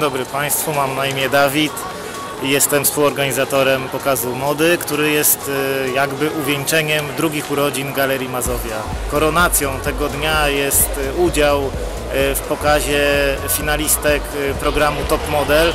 Dzień dobry Państwu, mam na imię Dawid i jestem współorganizatorem pokazu mody, który jest e, jakby uwieńczeniem drugich urodzin Galerii Mazowia. Koronacją tego dnia jest e, udział e, w pokazie finalistek programu Top Model.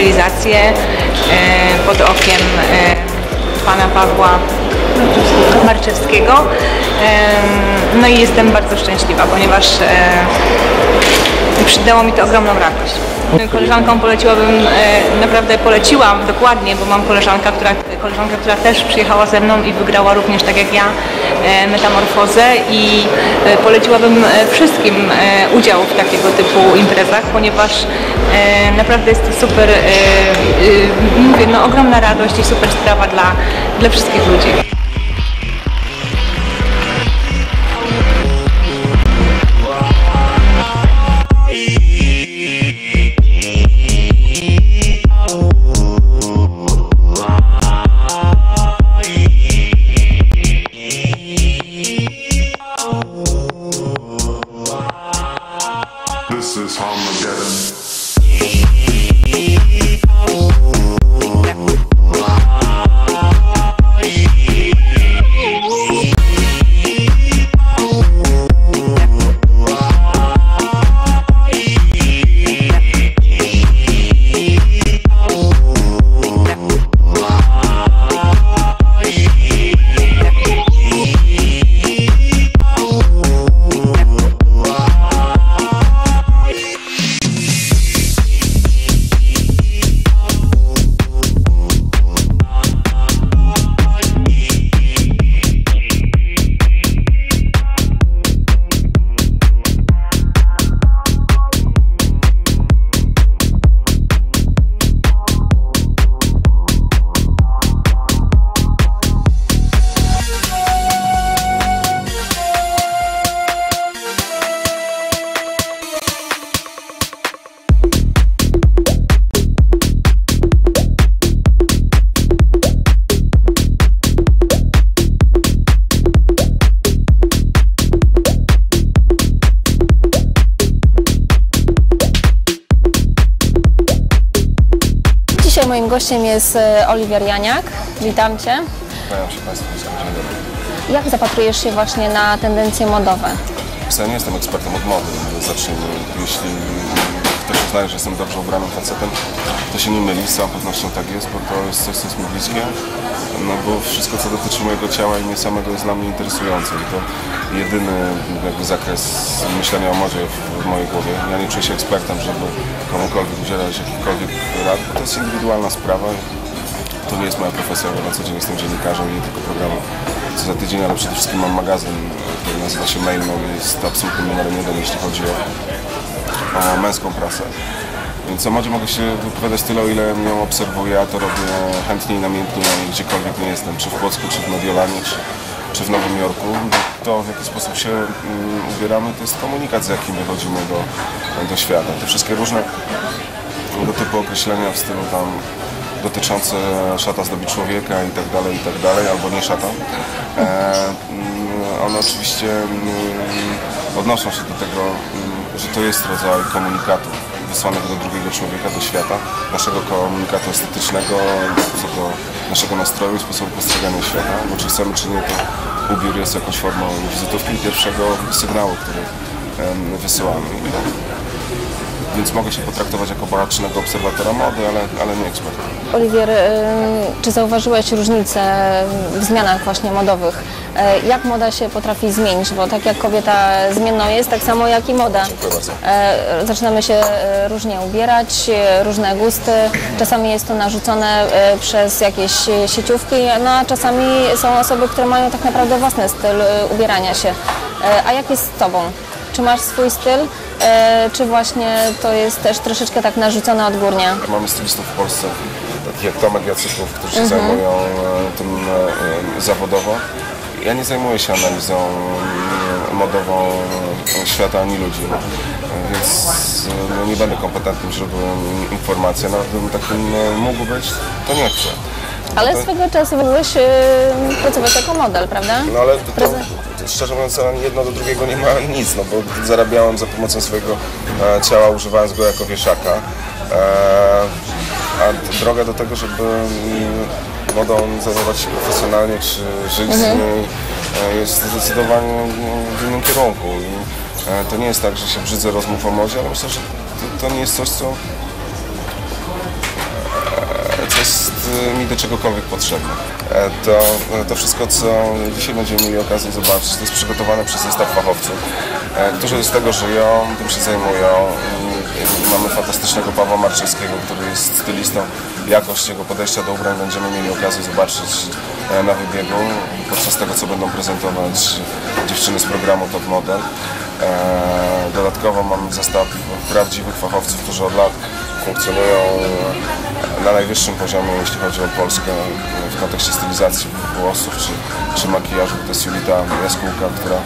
E, pod okiem e, pana Pawła Marczewskiego. No i jestem bardzo szczęśliwa, ponieważ e, przydało mi to ogromną radość. Koleżankom poleciłabym, e, naprawdę poleciłam dokładnie, bo mam koleżankę, która, koleżankę, która też przyjechała ze mną i wygrała również tak jak ja e, metamorfozę i e, poleciłabym wszystkim udział w takiego typu imprezach, ponieważ naprawdę jest to super, mówię, no ogromna radość i super sprawa dla, dla wszystkich ludzi. Gościem jest e, Oliwier Janiak. Witam Cię. Kłaniam się Państwu, dzień dobry. Jak zapatrujesz się właśnie na tendencje modowe? Ja nie jestem ekspertem od mody, zacznijmy. Jeśli ktoś uznaje, że jestem dobrze ubranym facetem, to się nie myli, z całą pewnością tak jest, bo to jest coś, co jest mi bliskie. No bo wszystko, co dotyczy mojego ciała i mnie samego jest dla mnie interesujące i to jedyny jakby zakres myślenia o modzie w, w mojej głowie. Ja nie czuję się ekspertem, żeby komukolwiek udzielać jakichkolwiek rad, to jest indywidualna sprawa. To nie jest moja profesja, bo na co dzień jestem dziennikarzem i nie tylko programu co za tydzień, ale przede wszystkim mam magazyn, który nazywa się Mail Mail, jest absolutnym numerem jeden, jeśli chodzi o, o męską prasę. Więc o modzie mogę się wypowiadać tyle, o ile ją obserwuję, a to robię chętnie i namiętnie gdziekolwiek nie jestem, czy w Płocku, czy w Mediolanie, czy, czy w Nowym Jorku. To, w jaki sposób się mm, ubieramy, to jest komunikat, z jakim wychodzimy do, do świata. Te wszystkie różne tego typu określenia w stylu tam dotyczące szata zdobi człowieka i tak dalej, i tak dalej, albo nie szata. E, mm, one oczywiście mm, odnoszą się do tego, że to jest rodzaj komunikatu wysłanego do drugiego człowieka, do świata, naszego komunikatu estetycznego, do naszego nastroju i sposobu postrzegania świata, bo czy chcemy, czy nie, to ubiór jest jakąś formą wizytówki pierwszego sygnału, który wysyłamy. Więc mogę się potraktować jako bacznego obserwatora mody, ale, ale nie eksperta. Oliwier, y, czy zauważyłeś różnice w zmianach właśnie modowych? Y, Jak moda się potrafi zmienić? Bo tak jak kobieta zmienną jest, tak samo jak i moda. E, Zaczynamy się różnie ubierać, różne gusty. Czasami jest to narzucone przez jakieś sieciówki, no a czasami są osoby, które mają tak naprawdę własny styl ubierania się. A jak jest z Tobą? Czy masz swój styl, czy właśnie to jest też troszeczkę tak narzucone odgórnie? Mamy stylistów w Polsce, takich jak Tomek Jacyków, którzy się zajmują e, tym e, zawodowo. Ja nie zajmuję się analizą e, modową e, świata ani ludzi, e, więc e, no, nie będę kompetentnym źródłem informacji. Nawet gdybym takim e, mógł być, to nie chcę. Ale to- swego czasu byłeś e, pracować jako model, prawda? No ale to, to, szczerze mówiąc, jedno do drugiego nie ma nic, no bo zarabiałem za pomocą swojego e, ciała, używając go jako wieszaka. E, a droga do tego, żeby mm, modą zajmować się profesjonalnie czy żyć z niej e, jest zdecydowanie w innym kierunku. I e, to nie jest tak, że się brzydzę rozmów o modzie, ale myślę, że to, to nie jest coś, co y, mi do czegokolwiek potrzebne. E, To, to wszystko, co dzisiaj będziemy mieli okazję zobaczyć, to jest przygotowane przez zestaw fachowców, e, którzy z tego żyją, tym się zajmują. Mamy fantastycznego Pawła Marczewskiego, który jest stylistą. Jakość jego podejścia do ubrań będziemy mieli okazję zobaczyć e, na wybiegu podczas tego, co będą prezentować dziewczyny z programu Top Model. E, Dodatkowo mamy zestaw prawdziwych fachowców, którzy od lat funkcjonują na najwyższym poziomie, jeśli chodzi o Polskę w kontekście stylizacji włosów czy, czy makijażu. To jest Julita Jaskółka, która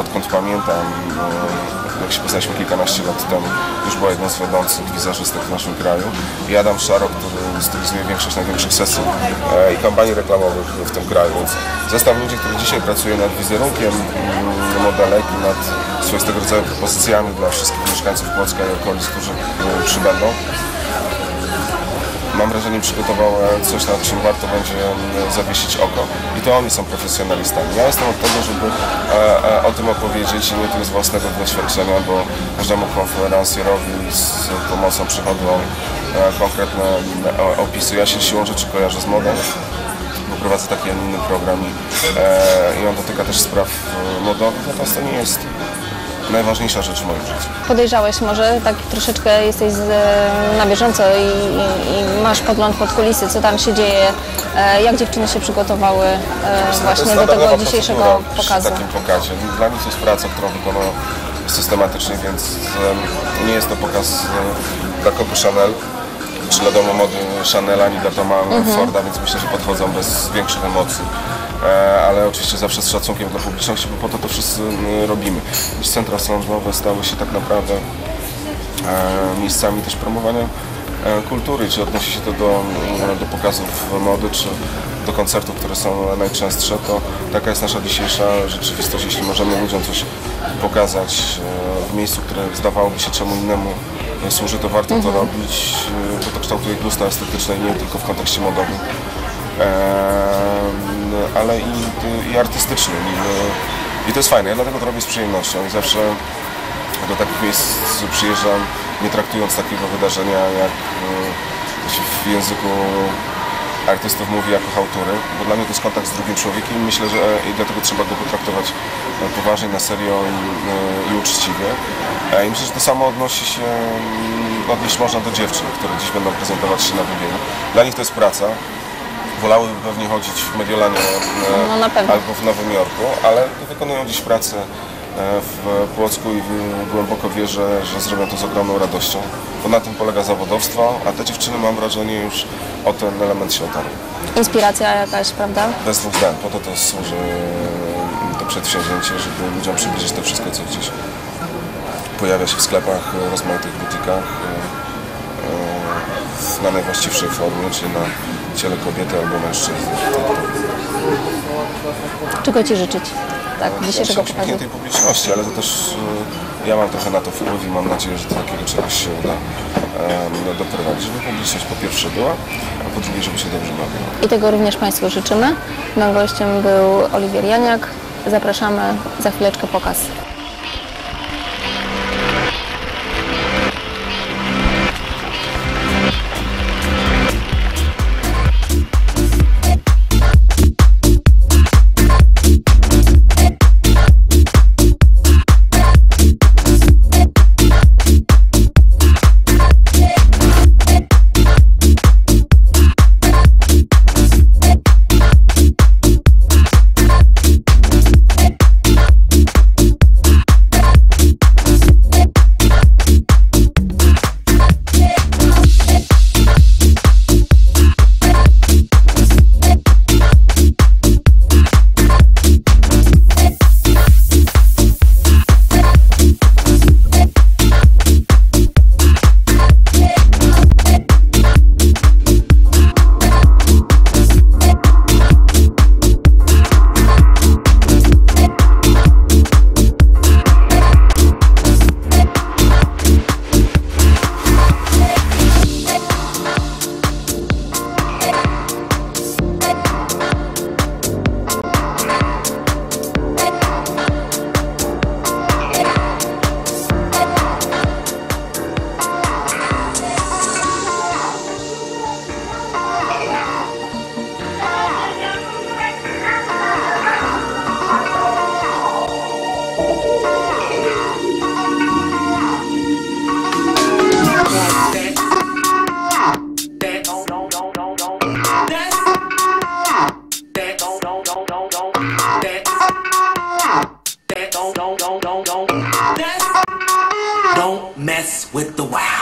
odkąd pamiętam, e, jak się poznaliśmy kilkanaście lat temu, już była jedną z wiodących wizerzystek w naszym kraju. I Adam Szaro, który stylizuje większość największych sesji e, i kampanii reklamowych w tym kraju. Więc zestaw ludzi, który dzisiaj pracuje nad wizerunkiem mm, modelek i nad swoistego rodzaju propozycjami dla wszystkich mieszkańców Płocka i okolic, którzy e, przybędą mam wrażenie, przygotował e, coś, nad czym warto będzie zawiesić oko. I to oni są profesjonalistami. Ja jestem od tego, żeby e, e, o tym opowiedzieć i nie tylko z własnego doświadczenia, bo każdemu konferencjerowi z pomocą przychodzą konkretne opisy. Ja się siłą rzeczy kojarzę z modą prowadzę taki, a nie inny program i, on dotyka też spraw modowych, natomiast to nie jest najważniejsza rzecz w moim życiu. Podejrzałeś może, tak troszeczkę jesteś z, na bieżąco i, i, i masz podgląd pod kulisy, co tam się dzieje, e, jak dziewczyny się przygotowały e, właśnie do tego dzisiejszego procedura przy pokazu. takim pokazie. Dla nich to jest praca, którą wykonują systematycznie, więc nie jest to pokaz e, dla Coco Chanel czy dla domu mody Chanel ani dla Toma Mhm. Forda, więc myślę, że podchodzą bez większych emocji. E, ale oczywiście zawsze z szacunkiem dla publiczności, bo po to to wszyscy robimy. Dziś centra sądowe stały się tak naprawdę e, miejscami też promowania e, kultury, czy odnosi się to do, do pokazów mody, czy do koncertów, które są najczęstsze, to taka jest nasza dzisiejsza rzeczywistość. Jeśli możemy ludziom coś pokazać w miejscu, które zdawałoby się czemu innemu służy, to warto to robić, bo to kształtuje gusta estetyczne i nie tylko w kontekście modowym. Eee, ale i, i artystycznym. I, e, I to jest fajne, ja dlatego to robię z przyjemnością i zawsze do takich miejsc przyjeżdżam, nie traktując takiego wydarzenia, jak e, w języku artystów mówi jako hałtury, bo dla mnie to jest kontakt z drugim człowiekiem i myślę, że i dlatego trzeba go potraktować e, poważnie, na serio i, e, i uczciwie. E, I myślę, że to samo odnosi się, mm, odnieść można do dziewczyn, które dziś będą prezentować się na wybiegu. Dla nich to jest praca, wolałyby pewnie chodzić w Mediolanie e, No, na albo w Nowym Jorku, ale wykonują dziś pracę e, w Płocku i w- głęboko wierzę, że zrobią to z ogromną radością, bo na tym polega zawodowstwo, a te dziewczyny mam wrażenie już o ten element się otarły. Inspiracja jakaś, prawda? Bez dwóch zdań, po to to służy e, to przedsięwzięcie, żeby ludziom przybliżyć to wszystko, co gdzieś pojawia się w sklepach, e, rozmaitych butikach, na najwłaściwszej formie, na ciele kobiety albo mężczyzny. Czego Ci życzyć? tak, no, dzisiejszego pokazu. tej publiczności, ale to też e, ja mam trochę na to wpływ i mam nadzieję, że do takiego czegoś się uda e, doprowadzić, żeby publiczność po pierwsze była, a po drugie, żeby się dobrze bawiła. I tego również Państwu życzymy. Moim gościem był Oliwier Janiak. Zapraszamy za chwileczkę pokaz. With the wow.